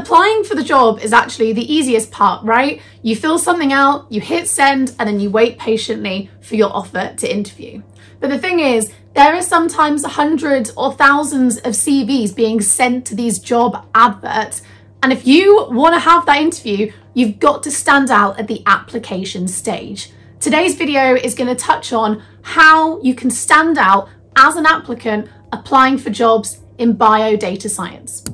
applying for the job is actually the easiest part, right? You fill something out, you hit send, and then you wait patiently for your offer to interview. But the thing is, there are sometimes hundreds or thousands of CVs being sent to these job adverts. And if you want to have that interview, you've got to stand out at the application stage. Today's video is going to touch on how you can stand out as an applicant applying for jobs in biodata science.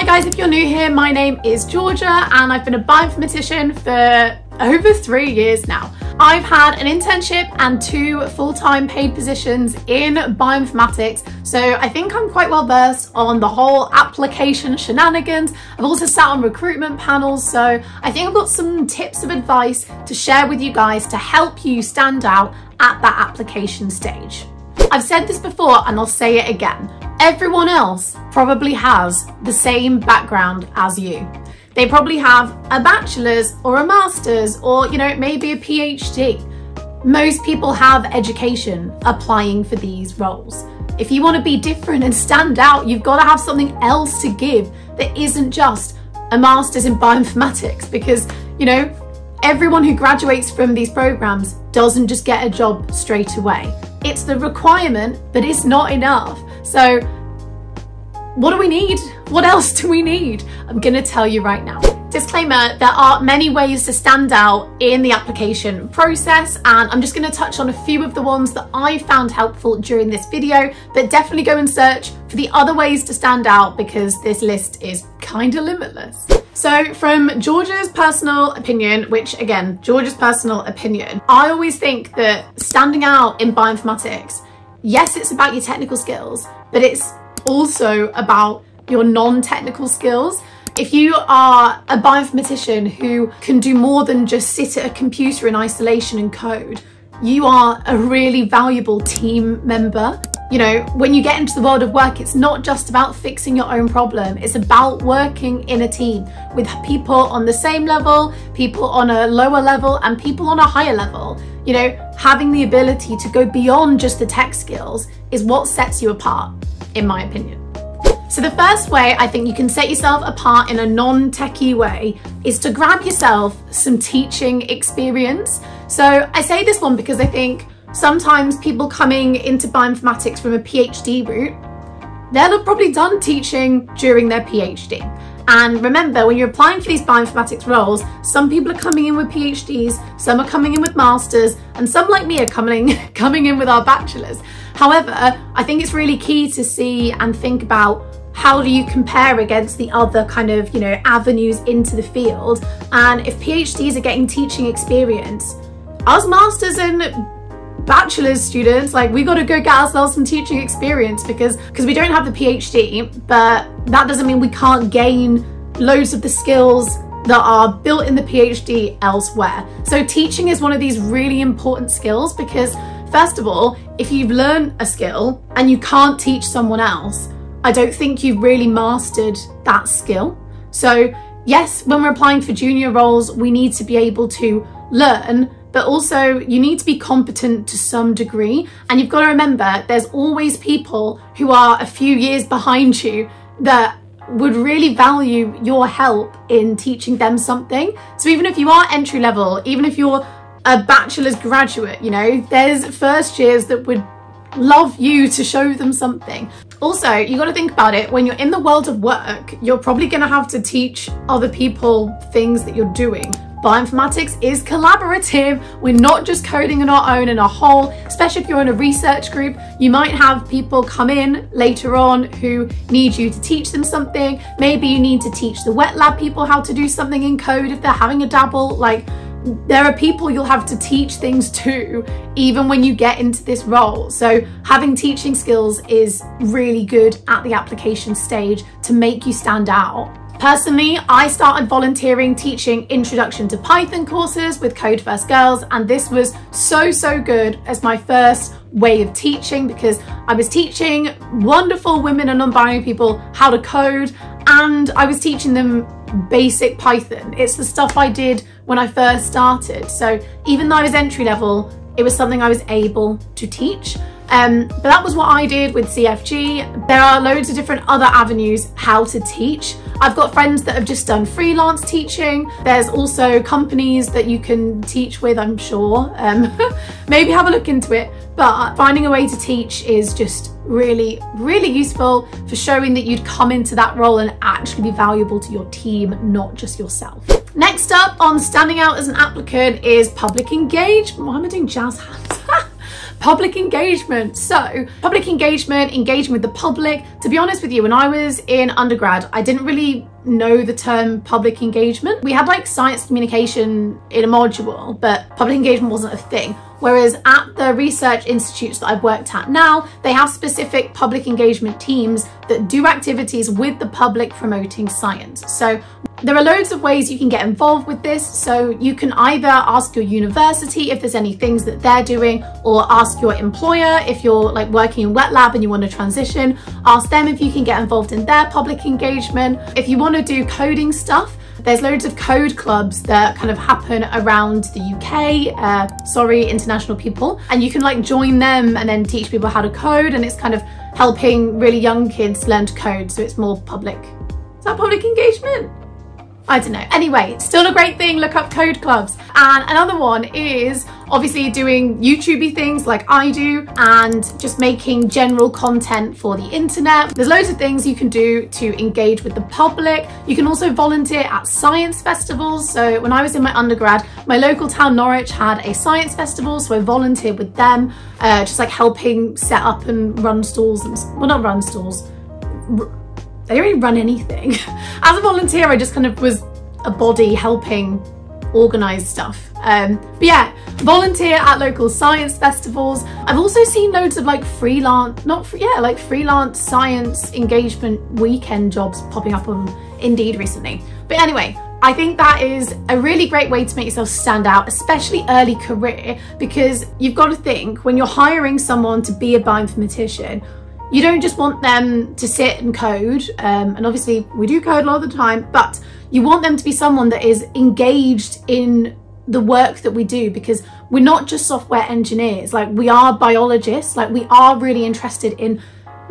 Hi guys, if you're new here, my name is Georgia and I've been a bioinformatician for over three years now. I've had an internship and two full-time paid positions in bioinformatics, so I think I'm quite well versed on the whole application shenanigans. I've also sat on recruitment panels, so I think I've got some tips of advice to share with you guys to help you stand out at that application stage. I've said this before and I'll say it again. Everyone else probably has the same background as you. They probably have a bachelor's or a master's or, you know, maybe a PhD. Most people have education applying for these roles. If you want to be different and stand out, you've got to have something else to give that isn't just a master's in bioinformatics because, you know, everyone who graduates from these programs doesn't just get a job straight away. It's the requirement, but it's not enough. So what do we need? What else do we need? I'm gonna tell you right now. Disclaimer, there are many ways to stand out in the application process and I'm just going to touch on a few of the ones that I found helpful during this video, but definitely go and search for the other ways to stand out because this list is kind of limitless. So from Georgia's personal opinion, which again, Georgia's personal opinion, I always think that standing out in bioinformatics, yes, it's about your technical skills, but it's also about your non-technical skills. If you are a bioinformatician who can do more than just sit at a computer in isolation and code, you are a really valuable team member. You know, when you get into the world of work, it's not just about fixing your own problem. It's about working in a team with people on the same level, people on a lower level, and people on a higher level. You know, having the ability to go beyond just the tech skills is what sets you apart, in my opinion. So the first way I think you can set yourself apart in a non-techie way is to grab yourself some teaching experience. So I say this one because I think sometimes people coming into bioinformatics from a PhD route, they'll have probably done teaching during their PhD. And remember, when you're applying for these bioinformatics roles, some people are coming in with PhDs, some are coming in with masters, and some like me are coming, coming in with our bachelors. However, I think it's really key to see and think about how do you compare against the other kind of, you know, avenues into the field? And if PhDs are getting teaching experience, us masters and bachelor's students, like we got to go get ourselves some teaching experience because because we don't have the PhD, but that doesn't mean we can't gain loads of the skills that are built in the PhD elsewhere. So teaching is one of these really important skills because first of all, if you've learned a skill and you can't teach someone else, I don't think you've really mastered that skill. So yes, when we're applying for junior roles, we need to be able to learn, but also you need to be competent to some degree. And you've got to remember, there's always people who are a few years behind you that would really value your help in teaching them something. So even if you are entry level, even if you're a bachelor's graduate, you know, there's first years that would love you to show them something. Also, you got to think about it when you're in the world of work, you're probably going to have to teach other people things that you're doing. Bioinformatics is collaborative. We're not just coding on our own in a whole, especially if you're in a research group. You might have people come in later on who need you to teach them something. Maybe you need to teach the wet lab people how to do something in code if they're having a dabble. Like there are people you'll have to teach things to even when you get into this role. So having teaching skills is really good at the application stage to make you stand out. Personally, I started volunteering teaching introduction to Python courses with Code First Girls and this was so, so good as my first way of teaching because I was teaching wonderful women and non-binary people how to code and I was teaching them basic Python. It's the stuff I did when I first started. So even though I was entry level, it was something I was able to teach. Um, but that was what I did with CFG. There are loads of different other avenues how to teach. I've got friends that have just done freelance teaching. There's also companies that you can teach with, I'm sure. Um, maybe have a look into it. But finding a way to teach is just really, really useful for showing that you'd come into that role and actually be valuable to your team, not just yourself. Next up on standing out as an applicant is public engagement. Why am I doing jazz hands? Public engagement. So public engagement, engaging with the public. To be honest with you, when I was in undergrad, I didn't really know the term public engagement. We had like science communication in a module, but public engagement wasn't a thing. Whereas at the research institutes that I've worked at now, they have specific public engagement teams that do activities with the public promoting science. So there are loads of ways you can get involved with this. So you can either ask your university if there's any things that they're doing or ask your employer if you're like working in wet lab and you want to transition, ask them if you can get involved in their public engagement. If you want to do coding stuff, there's loads of code clubs that kind of happen around the UK, uh, sorry, international people, and you can like join them and then teach people how to code and it's kind of helping really young kids learn to code so it's more public. Is that public engagement? I don't know. Anyway, still a great thing, look up code clubs. And another one is obviously doing YouTubey things like I do and just making general content for the internet. There's loads of things you can do to engage with the public. You can also volunteer at science festivals. So when I was in my undergrad, my local town Norwich had a science festival, so I volunteered with them, uh, just like helping set up and run stalls and, well not run stalls, I didn't really run anything. As a volunteer, I just kind of was a body helping organise stuff. Um, but yeah, volunteer at local science festivals. I've also seen loads of like freelance, not free, yeah, like freelance science engagement weekend jobs popping up on Indeed recently. But anyway, I think that is a really great way to make yourself stand out, especially early career, because you've got to think when you're hiring someone to be a bioinformatician, you don't just want them to sit and code, um, and obviously we do code a lot of the time, but you want them to be someone that is engaged in the work that we do because we're not just software engineers, like we are biologists, like we are really interested in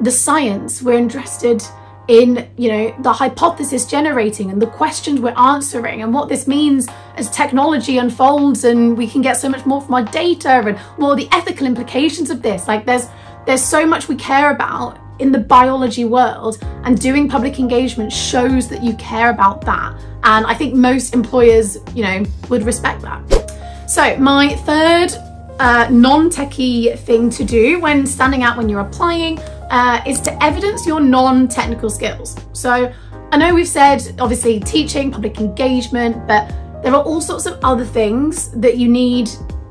the science, we're interested in you know the hypothesis generating and the questions we're answering and what this means as technology unfolds and we can get so much more from our data and what are the ethical implications of this. Like there's there's so much we care about in the biology world and doing public engagement shows that you care about that. And I think most employers, you know, would respect that. So my third uh, non-techie thing to do when standing out when you're applying uh, is to evidence your non-technical skills. So I know we've said obviously teaching, public engagement, but there are all sorts of other things that you need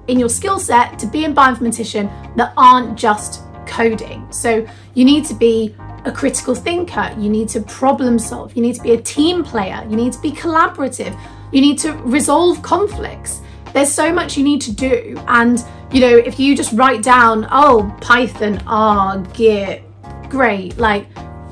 in your skill set to be a bioinformatician that aren't just coding. So you need to be a critical thinker, you need to problem solve, you need to be a team player, you need to be collaborative, you need to resolve conflicts. There's so much you need to do. And, you know, if you just write down, oh, Python, R, Git, great, like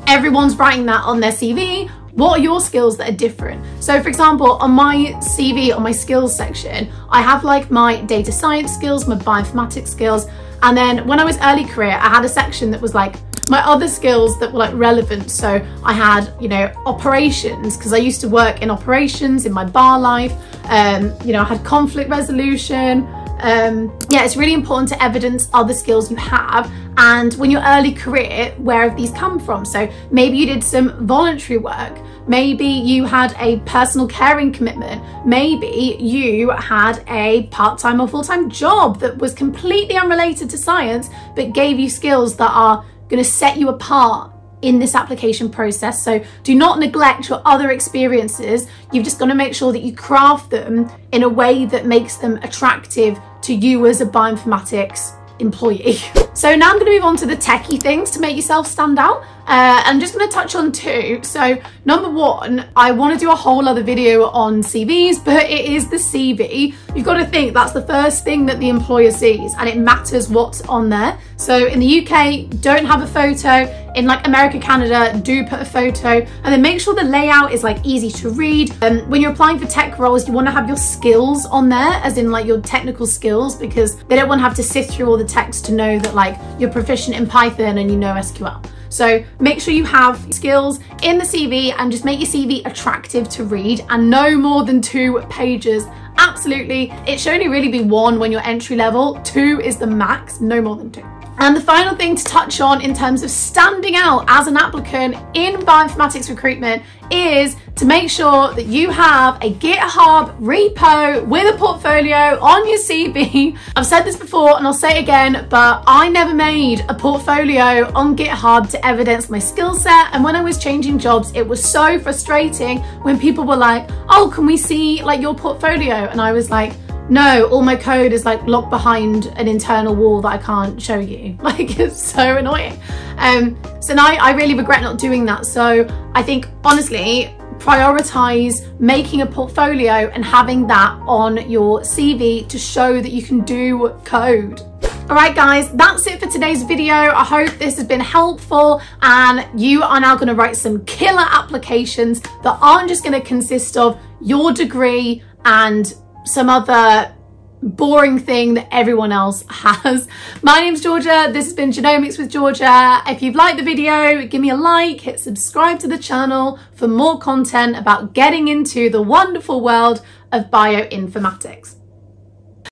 everyone's writing that on their CV. What are your skills that are different? So for example, on my CV, on my skills section, I have like my data science skills, my bioinformatics skills, and then when I was early career, I had a section that was like my other skills that were like relevant. So I had, you know, operations because I used to work in operations in my bar life. Um, you know, I had conflict resolution. Um, yeah, it's really important to evidence other skills you have and when you're early career, where have these come from? So maybe you did some voluntary work. Maybe you had a personal caring commitment. Maybe you had a part-time or full-time job that was completely unrelated to science, but gave you skills that are going to set you apart in this application process. So do not neglect your other experiences. You've just got to make sure that you craft them in a way that makes them attractive to you as a bioinformatics employee. So now I'm going to move on to the techie things to make yourself stand out. Uh, I'm just going to touch on two. So number one, I want to do a whole other video on CVs, but it is the CV. You've got to think that's the first thing that the employer sees and it matters what's on there. So in the UK, don't have a photo. In like America, Canada, do put a photo and then make sure the layout is like easy to read. Um, when you're applying for tech roles, you want to have your skills on there, as in like your technical skills, because they don't want to have to sift through all the text to know that like you're proficient in Python and you know SQL. So make sure you have skills in the CV and just make your CV attractive to read and no more than two pages. Absolutely. It should only really be one when you're entry level. Two is the max, no more than two. And the final thing to touch on in terms of standing out as an applicant in bioinformatics recruitment is to make sure that you have a GitHub repo with a portfolio on your CV. I've said this before and I'll say it again, but I never made a portfolio on GitHub to evidence my skill set. And when I was changing jobs, it was so frustrating when people were like, oh, can we see like your portfolio? And I was like, no, all my code is like locked behind an internal wall that I can't show you. Like it's so annoying. Um, so now I really regret not doing that. So I think honestly, prioritize making a portfolio and having that on your CV to show that you can do code. All right, guys, that's it for today's video. I hope this has been helpful and you are now gonna write some killer applications that aren't just gonna consist of your degree and some other boring thing that everyone else has. My name's Georgia, this has been Genomics with Georgia. If you've liked the video, give me a like, hit subscribe to the channel for more content about getting into the wonderful world of bioinformatics.